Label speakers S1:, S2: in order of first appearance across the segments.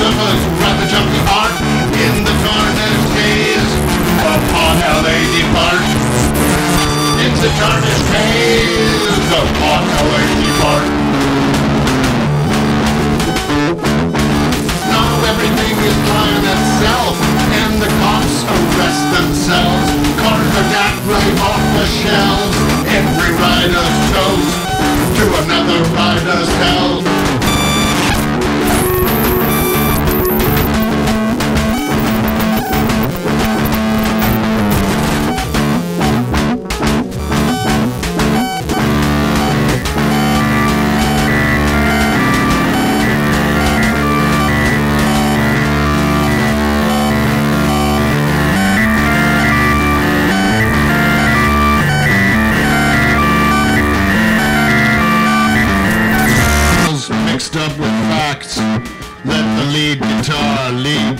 S1: of us rather jumpy art in the tarnished gaze upon how they depart. It's the tarnished gaze upon how they depart. Now everything is lying itself, and the cops arrest themselves. Cars are that right off the shelves, every rider's toes to another rider's hell. Lead guitar lead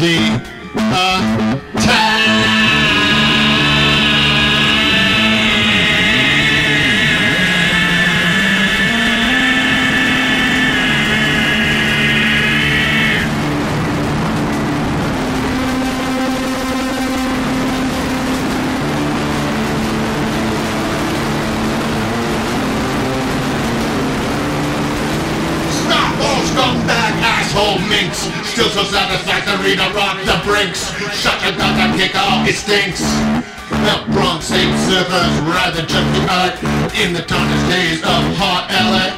S1: the Stop scumbag asshole minks Still so satisfactory to rock the brinks. Shut your and kick off, it stinks. Help Bronx ape surfers ride the junkie art. In the tarnished days of hot LA